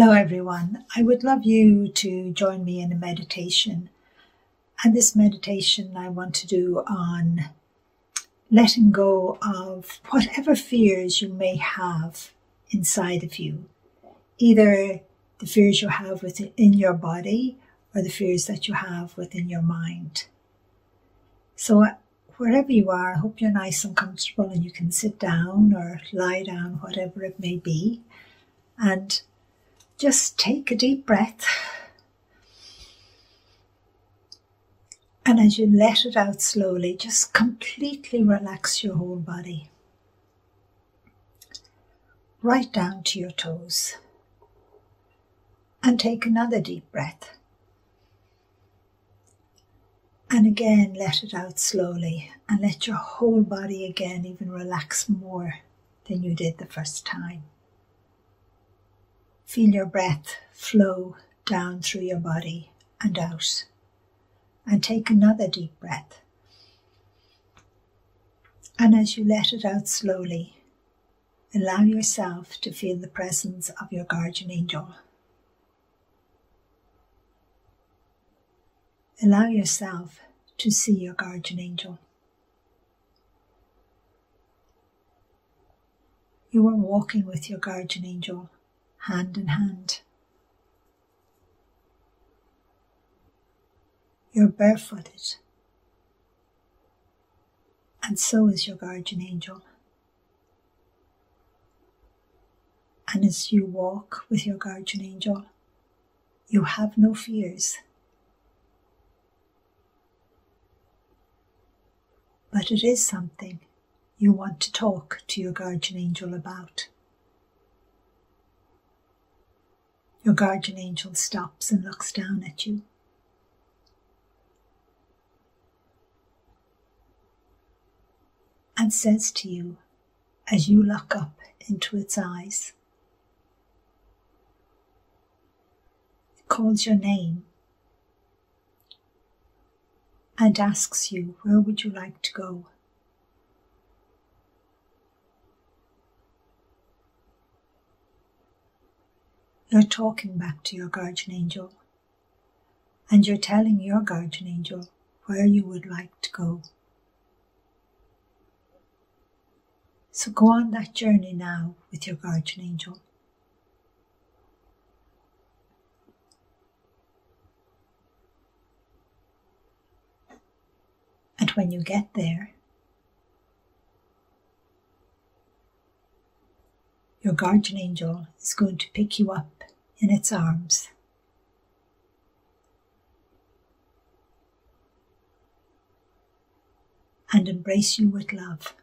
Hello, everyone. I would love you to join me in a meditation. And this meditation I want to do on letting go of whatever fears you may have inside of you, either the fears you have within your body or the fears that you have within your mind. So, uh, wherever you are, I hope you're nice and comfortable and you can sit down or lie down, whatever it may be. And just take a deep breath. And as you let it out slowly, just completely relax your whole body. Right down to your toes. And take another deep breath. And again, let it out slowly and let your whole body again even relax more than you did the first time. Feel your breath flow down through your body and out. And take another deep breath. And as you let it out slowly, allow yourself to feel the presence of your guardian angel. Allow yourself to see your guardian angel. You are walking with your guardian angel hand in hand. You're barefooted, and so is your guardian angel. And as you walk with your guardian angel, you have no fears. But it is something you want to talk to your guardian angel about. Your guardian angel stops and looks down at you. And says to you, as you look up into its eyes, it calls your name and asks you, Where would you like to go? You're talking back to your guardian angel, and you're telling your guardian angel where you would like to go. So go on that journey now with your guardian angel. And when you get there, your guardian angel is going to pick you up in its arms. And embrace you with love.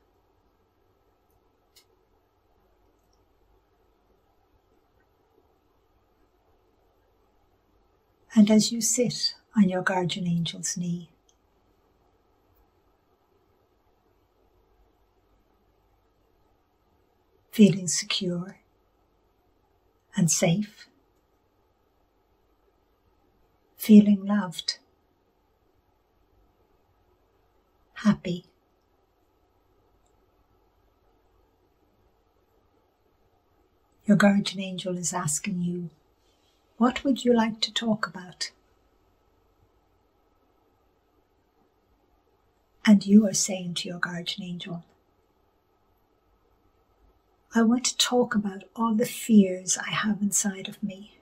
And as you sit on your guardian angel's knee, feeling secure and safe, feeling loved, happy. Your guardian angel is asking you, What would you like to talk about? And you are saying to your guardian angel, I want to talk about all the fears I have inside of me.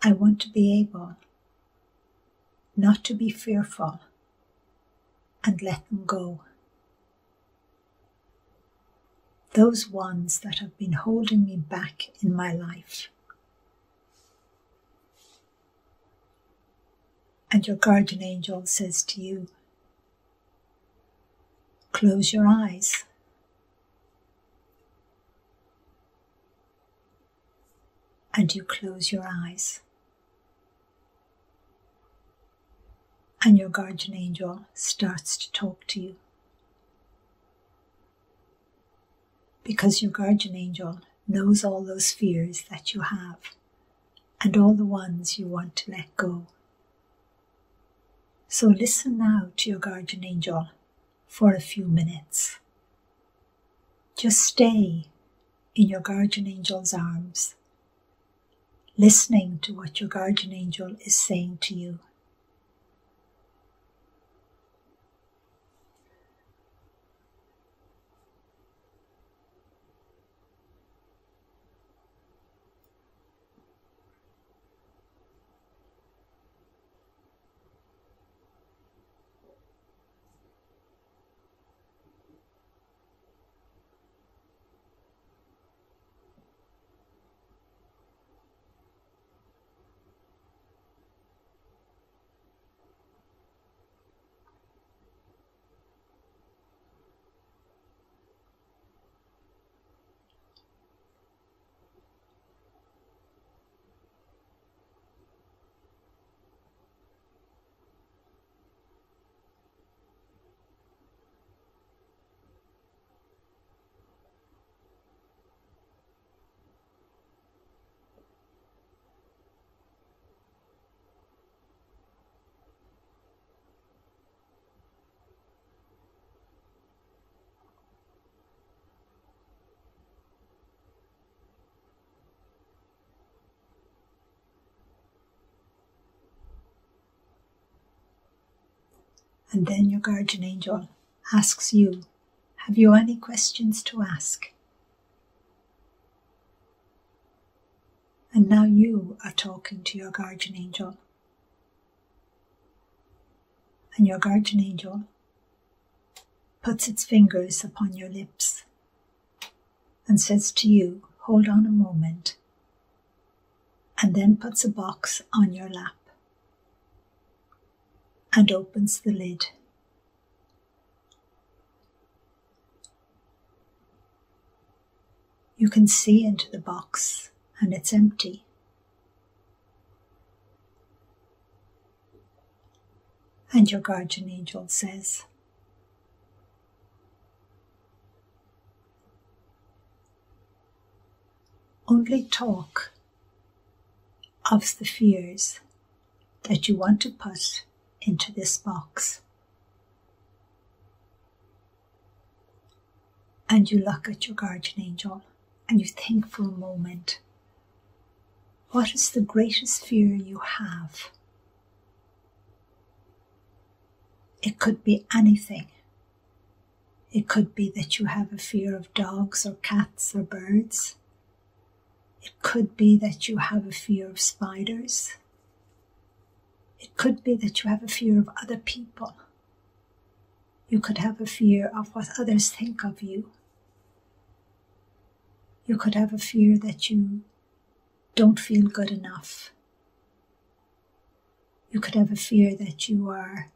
I want to be able not to be fearful and let them go. Those ones that have been holding me back in my life. And your guardian angel says to you, close your eyes and you close your eyes. And your guardian angel starts to talk to you. Because your guardian angel knows all those fears that you have and all the ones you want to let go. So listen now to your guardian angel for a few minutes. Just stay in your guardian angel's arms, listening to what your guardian angel is saying to you. And then your guardian angel asks you, Have you any questions to ask? And now you are talking to your guardian angel. And your guardian angel puts its fingers upon your lips and says to you, Hold on a moment, and then puts a box on your lap and opens the lid. You can see into the box and it's empty. And your guardian angel says, Only talk of the fears that you want to put into this box. And you look at your guardian angel and you think for a moment what is the greatest fear you have? It could be anything. It could be that you have a fear of dogs or cats or birds. It could be that you have a fear of spiders. It could be that you have a fear of other people. You could have a fear of what others think of you. You could have a fear that you don't feel good enough. You could have a fear that you are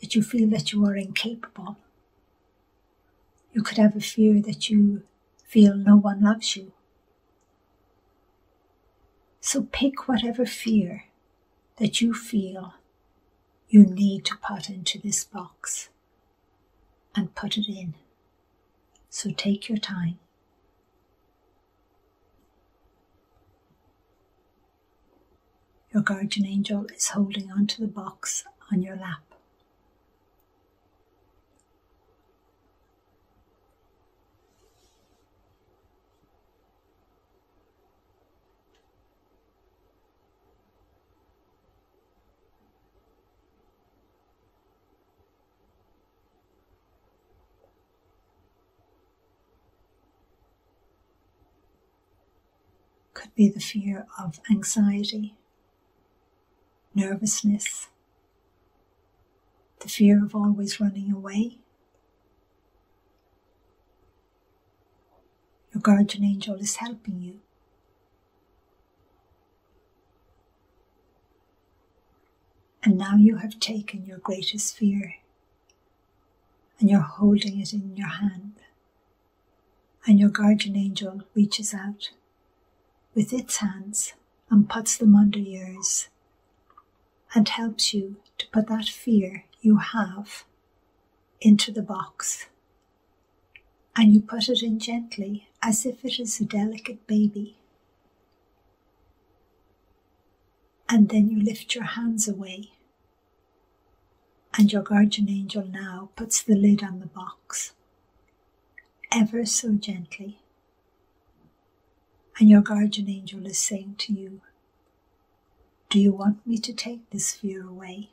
that you feel that you are incapable. You could have a fear that you feel no one loves you. So pick whatever fear that you feel you need to put into this box and put it in. So take your time. Your guardian angel is holding onto the box on your lap. Could be the fear of anxiety, nervousness, the fear of always running away. Your guardian angel is helping you. And now you have taken your greatest fear and you're holding it in your hand. And your guardian angel reaches out with its hands and puts them under yours and helps you to put that fear you have into the box. And you put it in gently as if it is a delicate baby. And then you lift your hands away. And your guardian angel now puts the lid on the box, ever so gently And your guardian angel is saying to you, Do you want me to take this fear away?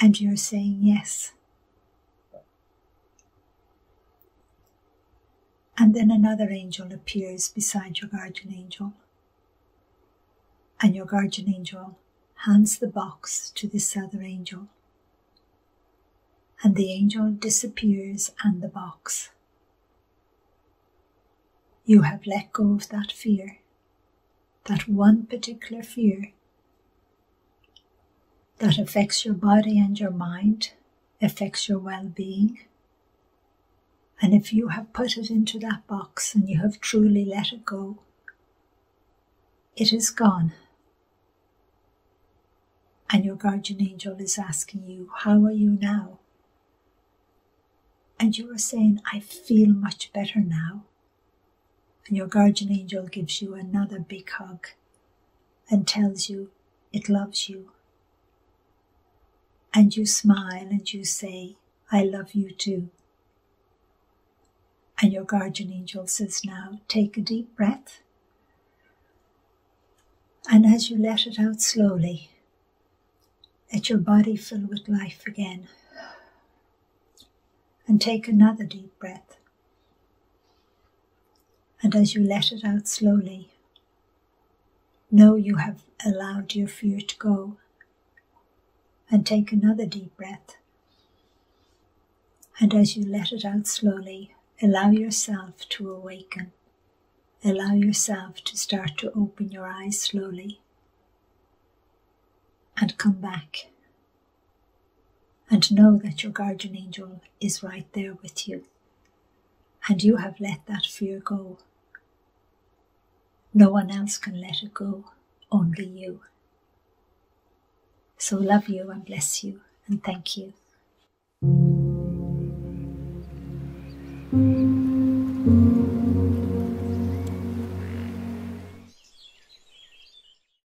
And you're saying yes. And then another angel appears beside your guardian angel. And your guardian angel hands the box to this other angel. And the angel disappears and the box. You have let go of that fear, that one particular fear that affects your body and your mind, affects your well being. And if you have put it into that box and you have truly let it go, it is gone. And your guardian angel is asking you, How are you now? And you are saying, I feel much better now. And your guardian angel gives you another big hug and tells you it loves you and you smile and you say, I love you too. And your guardian angel says, Now take a deep breath. And as you let it out slowly, let your body fill with life again. And take another deep breath. And as you let it out slowly, know you have allowed your fear to go and take another deep breath. And as you let it out slowly, allow yourself to awaken. Allow yourself to start to open your eyes slowly and come back. And know that your guardian angel is right there with you. And you have let that fear go. No one else can let it go, only you. So love you and bless you and thank you.